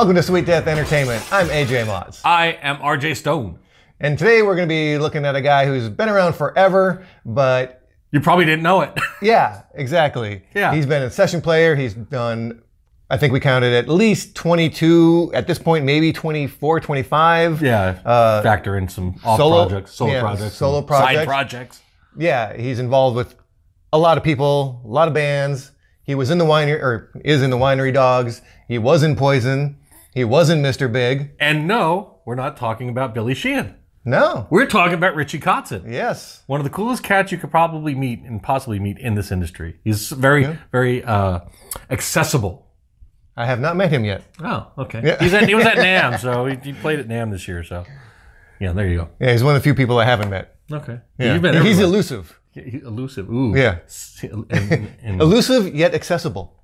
Welcome to Sweet Death Entertainment. I'm AJ Motts. I am RJ Stone. And today we're going to be looking at a guy who's been around forever, but You probably didn't know it. yeah, exactly. Yeah. He's been a session player. He's done, I think we counted at least 22, at this point, maybe 24, 25. yeah. Uh, Factor in some off solo- projects, solo yeah, projects, solo projects. side projects. Yeah, he's involved with a lot of people, a lot of bands. He was in the winery, or is in the Winery Dogs. He was in Poison. He wasn't Mr. Big. And no, we're not talking about Billy Sheehan. No. We're talking about Richie Kotzen. Yes. One of the coolest cats you could probably meet and possibly meet in this industry. He's very, very uh, accessible. I have not met him yet. Oh, okay. Yeah. He's at, he was at NAMM, so he, he played at NAMM this year. So, yeah, there you go. Yeah, he's one of the few people I haven't met. Okay. Yeah. You've been he's elusive. Yeah, elusive. Ooh. Yeah. And- and- Elusive yet accessible.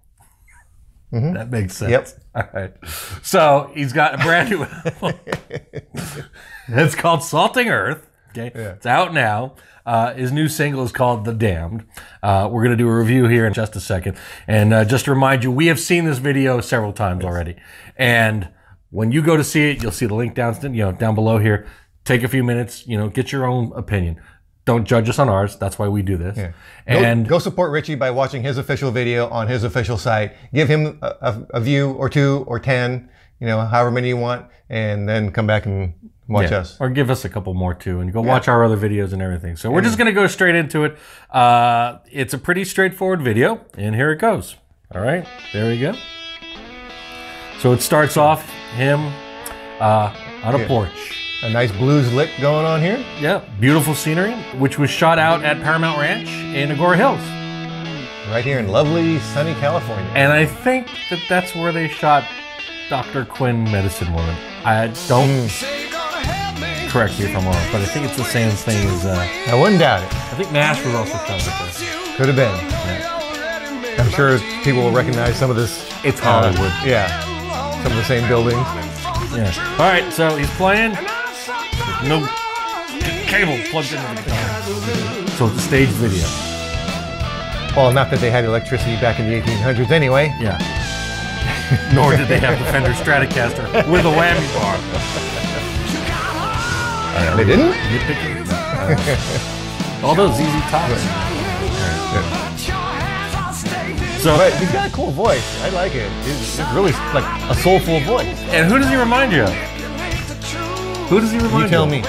That makes sense. Yep. All right. So he's got a brand new album. it's called Salting Earth. Okay. It's out now. Uh, his new single is called The Damned. Uh, we're going to do a review here in just a second. And uh, just to remind you, we have seen this video several times already. And when you go to see it, you'll see the link down, you know, down below here. Take a few minutes, you know, get your own opinion. Don't judge us on ours. That's why we do this. Go, And go support Richie by watching his official video on his official site. Give him a, a, a view or two or 10, you know, however many you want, and then come back and watch Yeah. us. Or give us a couple more too, and go watch our other videos and everything. So we're just gonna go straight into it. Uh, it's a pretty straightforward video, and here it goes. All right, there we go. So it starts off him uh, on a Yeah. porch. A nice blues lick going on here. Yeah, beautiful scenery, which was shot out at Paramount Ranch in Agoura Hills, Right here in lovely, sunny California. and I think that that's where they shot Dr. Quinn, Medicine Woman. I don't correct me if I'm wrong, but I think it's the same thing as. Uh, I wouldn't doubt it. I think Nash was also shot up there. Could have been. I'm sure people will recognize some of this. It's uh, Hollywood. yeah. Some of the same buildings. Yeah. All right, so he's playing. No cable plugged into the guitar. So it's a stage video. Well, not that they had electricity back in the 1800s anyway. Yeah. Nor did they have the Fender Stratocaster with a whammy bar. They didn't? Nitpicking? No. All those easy Tops. So, But he's got a cool voice. I like it. It's, it's really like a soulful voice. and who does he remind you of? Who does he remind you? Tell me.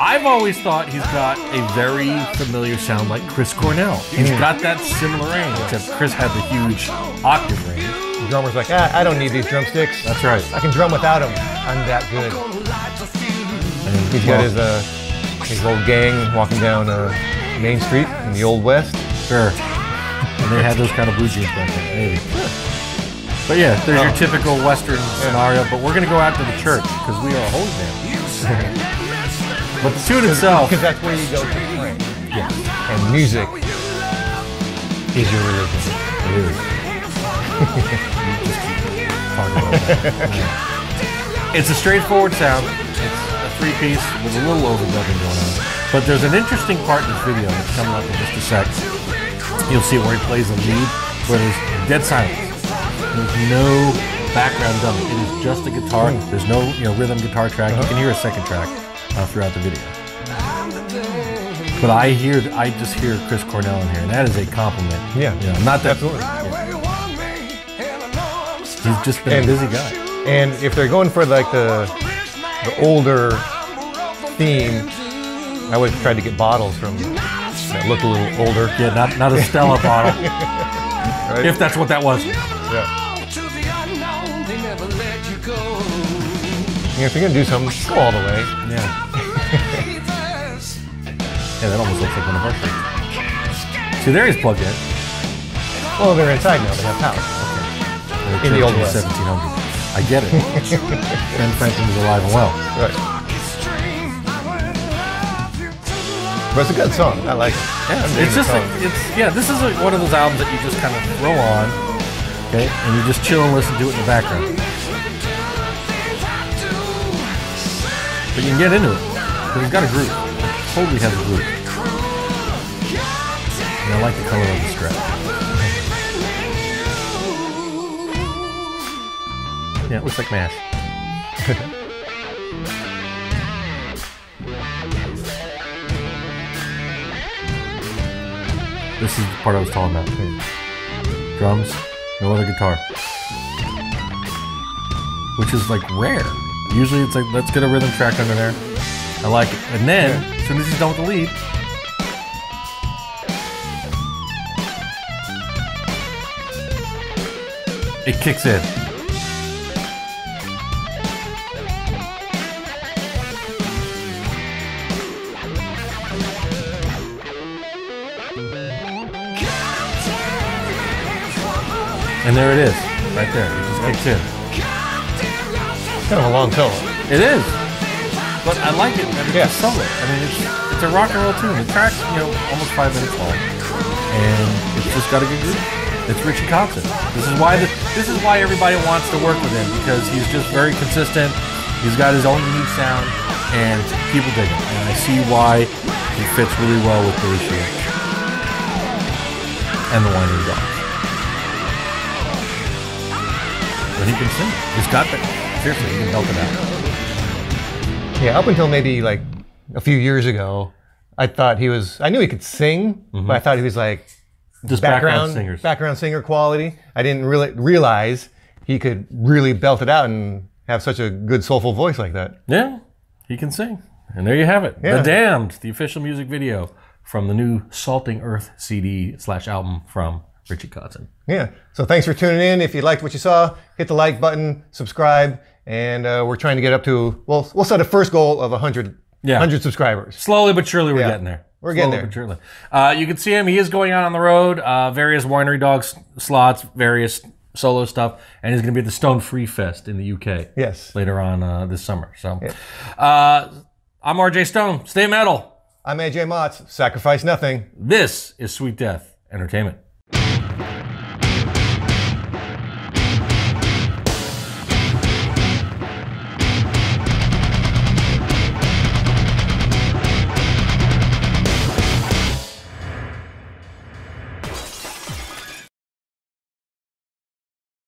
I've always thought he's got a very familiar sound like Chris Cornell. He's Mm. got that similar range, except Chris had the huge octave range. The drummer's like, ah, I don't need these drumsticks. That's right. I can drum without them. I'm that good. And He's got his uh, his old gang walking down uh, Main Street in the Old West. sure. And they had those kind of blue jeans back then, maybe. But yeah, there's your oh. typical Western scenario. But we're gonna go out to the church because we are a holy band. but the tune itself, Because that's where you go to pray. yeah, And music is your religion. it is. It's a straightforward sound. It's a three piece with a little overdubbing going on. But there's an interesting part in this video that's coming up in just a sec. You'll see where he plays the lead, where there's dead silence. There's no background dubbing. It is just a guitar. There's no you know rhythm guitar track. You can hear a second track uh, throughout the video. But I hear, I just hear Chris Cornell in here, and that is a compliment. Yeah. you know, not that Absolutely. he's just been And- a busy guy. And if they're going for like the the older theme, I would try to get bottles from that look a little older. Yeah, not not a Stella bottle, Right? if that's what that was. yeah. Yeah, if you're gonna do something, go all the way. Yeah. yeah, that almost looks like one of our shirts. See, there he's plugged in. Well, they're inside now. They have power. In the Old West. 1700. I get it. ben Franklin is alive and well. Right. But it's a good song. I like it. I'm It's just, it's yeah. This is like one of those albums that you just kind of throw on, okay, and you just chill and listen to it in the background. But you can get into it because it's got a groove. Totally has a groove. And I like the color of the strap. Yeah, it looks like mash. this is the part I was talking about. Drums, no other guitar. Which is like rare. Usually it's like, let's get a rhythm track under there. I like it. And then, as soon as he's done with the lead, it kicks in. And there it is, right there. It just kicks in. Kind of a long solo. It is. But I like it it's Yeah. a solo. I mean, it's, it's a rock and roll tune. The track's, you know, almost five minutes long. And it's just got a good groove. It's Richie Kotzen. This is why the, this is why everybody wants to work with him because he's just very consistent. He's got his own unique sound, and people dig him. And I see why he fits really well with Billy Sheehan and the Winery Dogs. But he can sing. He's got that. Seriously, he can belt it out. Yeah, up until maybe like a few years ago, I thought he was. I knew he could sing, but mm-hmm. I thought he was like Just background, background singers. background singer quality. I didn't really realize he could really belt it out and have such a good soulful voice like that. Yeah, he can sing. And there you have it. Yeah. The Damned, the official music video from the new Salting Earth CD slash album from Richie Kotzen. Yeah. So thanks for tuning in. If you liked what you saw, hit the like button, subscribe, and uh, we're trying to get up to well, we'll set a first goal of 100, Yeah. 100 subscribers. Slowly but surely, we're Yeah. getting there. We're getting Slowly there. But surely. Uh, you can see him. He is going out on the road, uh, various winery dogs slots, various solo stuff, and he's going to be at the Stone Free Fest in the UK Yes. later on uh, this summer. So, uh, I'm RJ Stone. Stay metal. I'm AJ Motts. Sacrifice nothing. This is Sweet Death Entertainment.